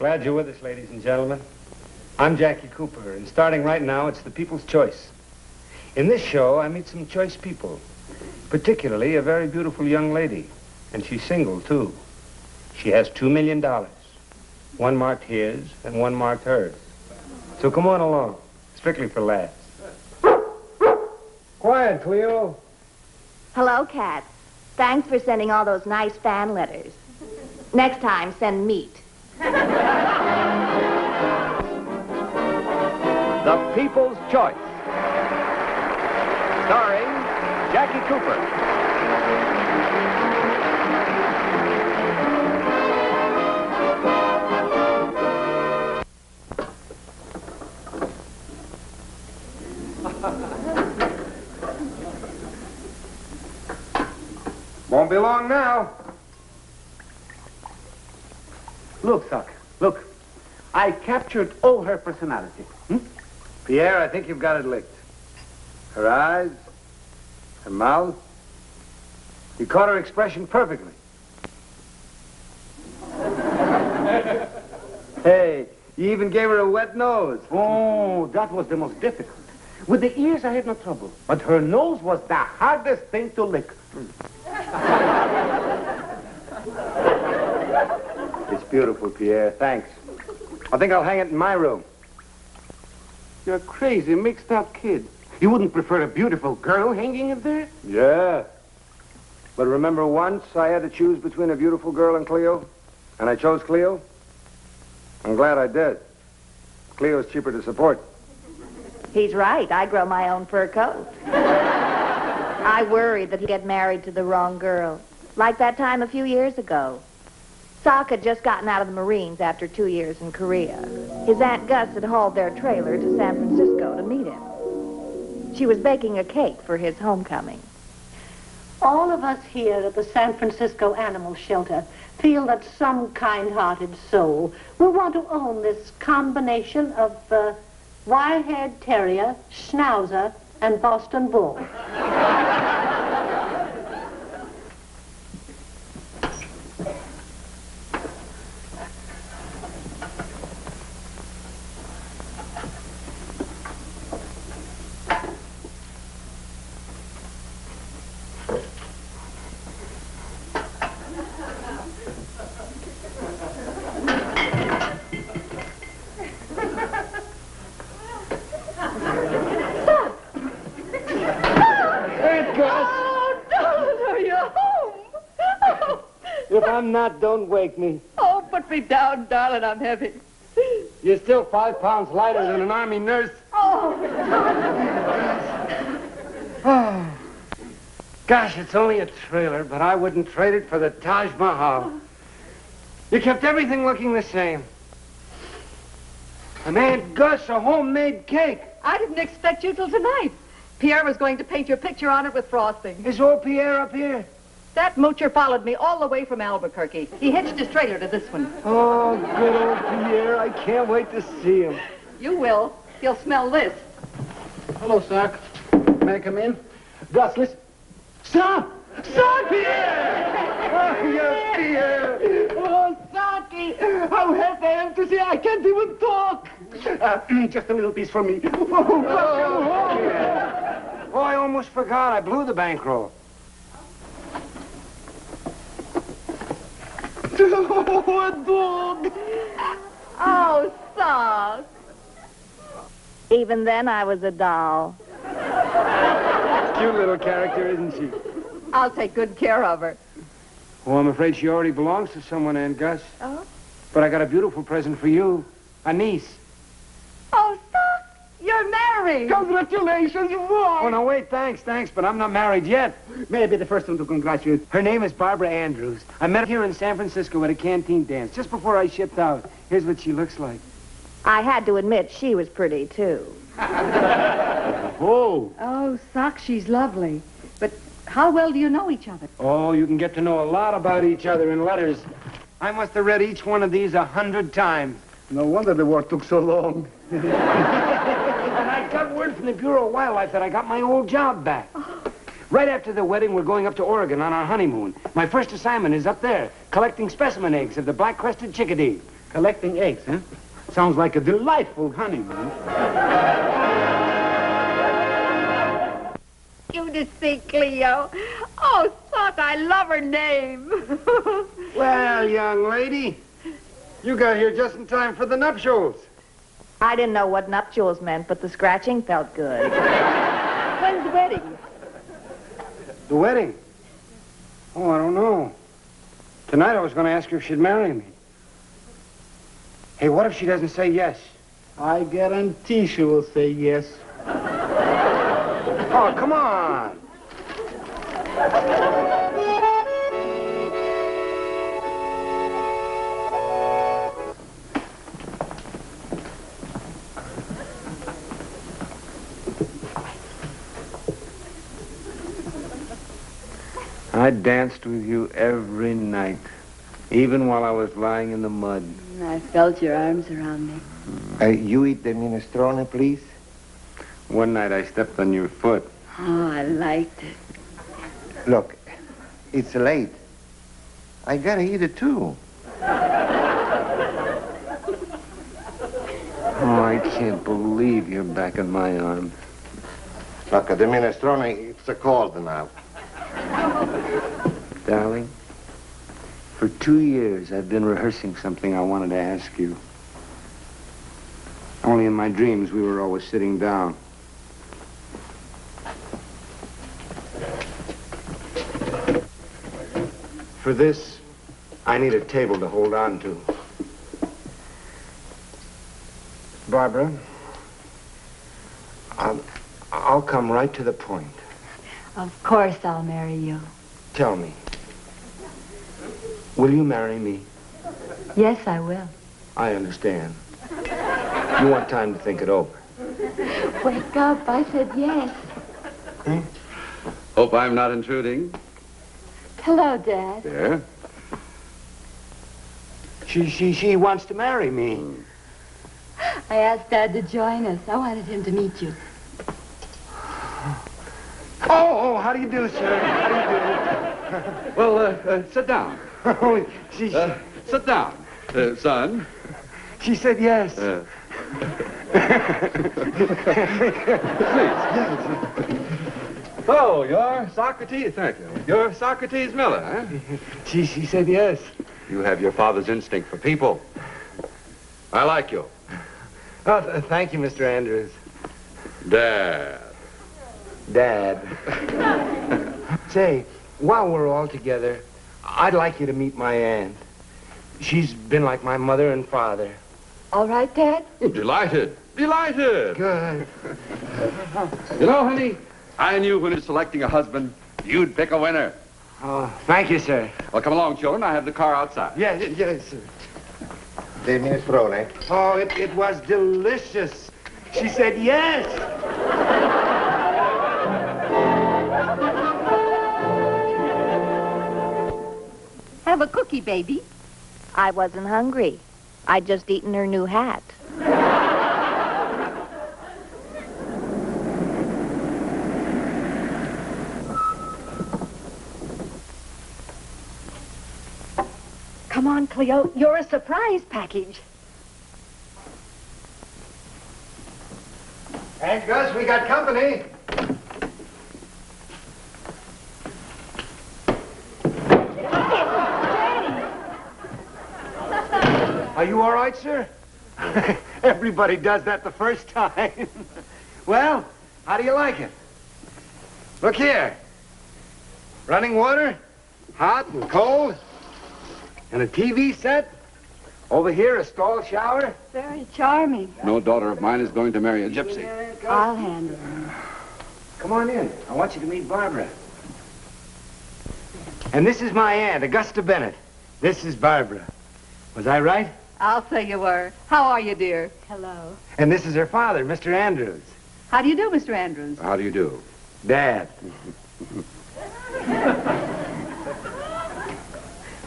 Glad you're with us, ladies and gentlemen. I'm Jackie Cooper, and starting right now, it's the People's Choice. In this show, I meet some choice people, particularly a very beautiful young lady, and she's single, too. She has two million dollars. One marked his, and one marked hers. So come on along, strictly for laughs. Quiet, Cleo. Hello, Cat. Thanks for sending all those nice fan letters. Next time, send meat. The People's Choice. Starring Jackie Cooper. Won't be long now. Look, Sock, look. I captured all her personality. Hmm? Pierre, I think you've got it licked. Her eyes, her mouth. You caught her expression perfectly. hey, you even gave her a wet nose. Oh, that was the most difficult. With the ears, I had no trouble. But her nose was the hardest thing to lick. It's beautiful, Pierre. Thanks. I think I'll hang it in my room. You're a crazy, mixed-up kid. You wouldn't prefer a beautiful girl hanging it there? Yeah. But remember once I had to choose between a beautiful girl and Cleo? And I chose Cleo? I'm glad I did. Cleo's cheaper to support. He's right. I grow my own fur coat. I worried that he'd get married to the wrong girl. Like that time a few years ago. Sock had just gotten out of the Marines after two years in Korea. His Aunt Gus had hauled their trailer to San Francisco to meet him. She was baking a cake for his homecoming. All of us here at the San Francisco Animal Shelter feel that some kind-hearted soul will want to own this combination of uh, wire-haired terrier, schnauzer, and Boston bull. I'm not, don't wake me. oh, put me down, darling. I'm heavy. You're still five pounds lighter than an army nurse. Oh, ah. Gosh, it's only a trailer, but I wouldn't trade it for the Taj Mahal. You kept everything looking the same. And Aunt Gus, a homemade cake. I didn't expect you till tonight. Pierre was going to paint your picture on it with frosting. Is old Pierre up here? That moocher followed me all the way from Albuquerque. He hitched his trailer to this one. Oh, good old Pierre. I can't wait to see him. You will. He'll smell this. Hello, Sock. May I come in? Gus, listen. Stop! Stop, Pierre! Oh, yes, Pierre. Oh, Saki! How happy I am to see I can't even talk! Uh, just a little piece for me. Oh, Oh, I almost forgot. I blew the bankroll. oh, a dog! Oh, Sock. Even then, I was a doll. Cute little character, isn't she? I'll take good care of her. Oh, I'm afraid she already belongs to someone, Aunt Gus. Oh? But I got a beautiful present for you. A niece. Sock, you're married. Congratulations, what? Oh, no, wait, thanks, thanks, but I'm not married yet. May I be the first one to congratulate? Her name is Barbara Andrews. I met her here in San Francisco at a canteen dance just before I shipped out. Here's what she looks like. I had to admit she was pretty, too. Oh. Oh, Sock, she's lovely. But how well do you know each other? Oh, you can get to know a lot about each other in letters. I must have read each one of these a hundred times. No wonder the war took so long. And I got word from the Bureau of Wildlife that I got my old job back. Oh. Right after the wedding, we're going up to Oregon on our honeymoon. My first assignment is up there, collecting specimen eggs of the black-crested chickadee. Collecting eggs, huh? Sounds like a delightful honeymoon. You just see Cleo. Oh, Sock, I love her name. Well, young lady, you got here just in time for the nuptials. I didn't know what nuptials meant, but the scratching felt good. When's the wedding? The wedding? Oh, I don't know. Tonight I was going to ask her if she'd marry me. Hey, what if she doesn't say yes? I guarantee she will say yes. Oh, come on. I danced with you every night, even while I was lying in the mud. I felt your arms around me. Uh, you eat the minestrone, please? One night I stepped on your foot. Oh, I liked it. Look, it's late. I gotta eat it too. Oh, I can't believe you're back in my arms. Look, the minestrone, it's a cold now. Darling, for two years I've been rehearsing something I wanted to ask you. Only in my dreams we were always sitting down. For this, I need a table to hold on to. Barbara, I'll, I'll come right to the point. Of course I'll marry you. Tell me, will you marry me? Yes, I will. I understand. You want time to think it over. Wake up. I said yes. Hope I'm not intruding. Hello, Dad. There. She, she, she wants to marry me. I asked Dad to join us. I wanted him to meet you. Oh, oh, how do you do, sir? How do Well, uh, uh, sit down. Do you do? Oh, she, Uh, sit down, uh, son. she said yes. Uh, oh, you're Socrates, thank you. You're Socrates Miller, huh? She, she said yes. You have your father's instinct for people. I like you. Oh, th- thank you, Mr. Andrews. Dad. Dad. Say, while we're all together, I'd like you to meet my aunt. She's been like my mother and father. All right, Dad? Oh, delighted. Delighted. Good. You know, honey, I knew when you were selecting a husband, you'd pick a winner. Oh, thank you, sir. Well, come along, children. I have the car outside. Yeah, y- yes, sir. The minestrone. Oh, it, it was delicious. She said yes. Have a cookie, baby. I wasn't hungry. I'd just eaten her new hat. Come on, Cleo. You're a surprise package. Hey, Gus, we got company. Are you all right, sir? Everybody does that the first time. well, how do you like it? Look here. Running water, hot and cold, and a TV set. Over here, a stall shower. Very charming. No daughter of mine is going to marry a gypsy. I'll handle it. Come on in. I want you to meet Barbara. And this is my aunt, Augusta Bennett. This is Barbara. Was I right? I'll say you were. How are you, dear? Hello. And this is her father, Mr. Andrews. How do you do, Mr. Andrews? How do you do? Dad.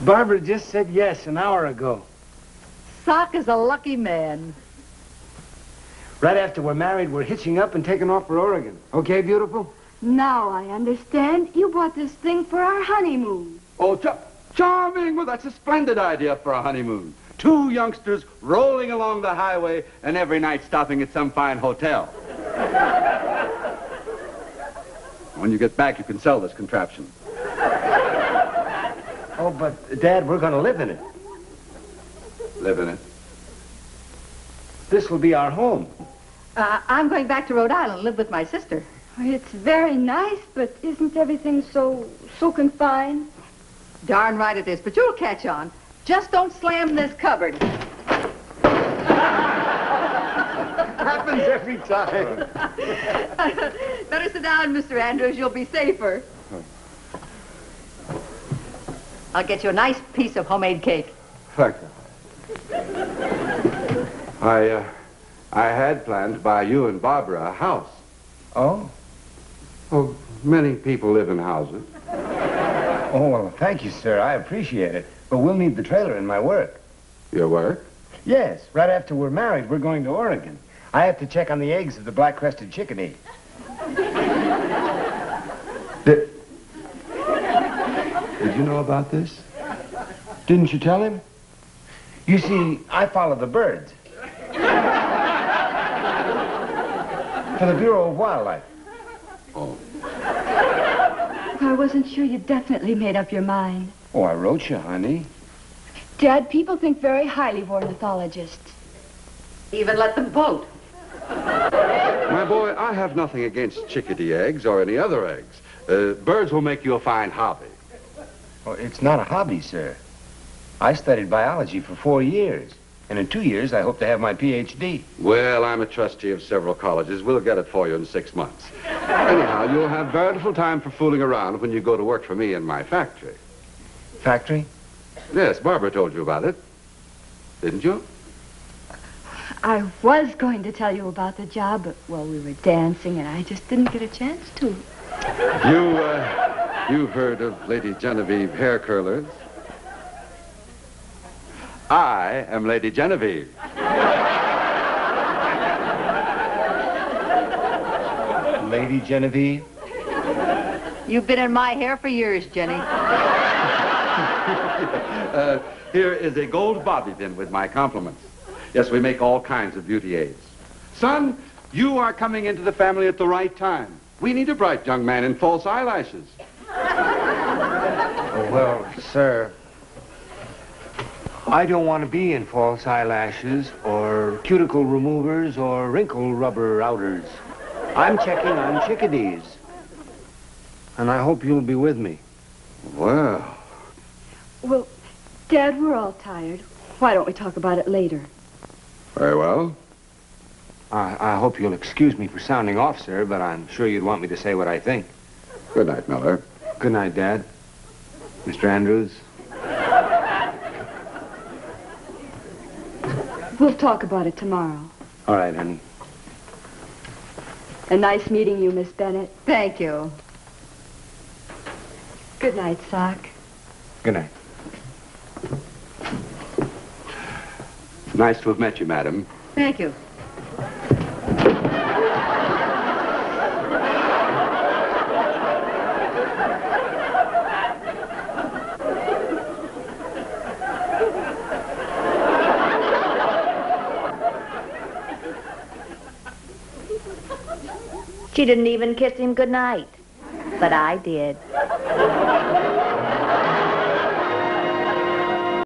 Barbara just said yes an hour ago. Sock is a lucky man. Right after we're married, we're hitching up and taking off for Oregon. Okay, beautiful? Now I understand. You bought this thing for our honeymoon. Oh, cha- charming. Well, that's a splendid idea for a honeymoon. Two youngsters rolling along the highway and every night stopping at some fine hotel. when you get back, you can sell this contraption. Oh, but, Dad, we're going to live in it. Live in it. This will be our home. Uh, I'm going back to Rhode Island and live with my sister. It's very nice, but isn't everything so, so confined? Darn right it is, but you'll catch on. Just don't slam this cupboard. Happens every time. Better sit down, Mr. Andrews. You'll be safer. I'll get you a nice piece of homemade cake. Thank you. I, uh, I had planned to buy you and Barbara a house. Oh? Oh, many people live in houses. Oh, well, thank you, sir. I appreciate it. But we'll need the trailer in my work. Your work? Yes, right after we're married, we're going to Oregon. I have to check on the eggs of the black-crested chickadee. Did, did you know about this? Didn't you tell him? You see, I follow the birds. For the Bureau of Wildlife. Oh. I wasn't sure you definitely made up your mind. Oh, I wrote you, honey. Dad, people think very highly of ornithologists. Even let them vote. My boy, I have nothing against chickadee eggs or any other eggs. Uh, birds will make you a fine hobby. Well, it's not a hobby, sir. I studied biology for four years. And in two years, I hope to have my Ph.D. Well, I'm a trustee of several colleges. We'll get it for you in six months. Anyhow, you'll have very little time for fooling around when you go to work for me in my factory. Factory? Yes, Barbara told you about it. Didn't you? I was going to tell you about the job, but, well, we were dancing, and I just didn't get a chance to. You, uh, you've heard of Lady Genevieve hair curlers. I am Lady Genevieve. Lady Genevieve? You've been in my hair for years, Jenny. Uh, here is a gold bobby pin with my compliments. Yes, we make all kinds of beauty aids. Son, you are coming into the family at the right time. We need a bright young man in false eyelashes. Oh, well, sir, I don't want to be in false eyelashes or cuticle removers or wrinkle rubber outers. I'm checking on chickadees. And I hope you'll be with me. Well, Well, Dad, we're all tired. Why don't we talk about it later? very well. I, I hope you'll excuse me for sounding off, sir, but I'm sure you'd want me to say what I think. Good night, Miller. Good night, Dad. Mr. Andrews. We'll talk about it tomorrow. All right, honey. A nice meeting you, Miss Bennett. Thank you. Good night, Sock. Good night. Nice to have met you, madam. Thank you. She didn't even kiss him goodnight. But I did.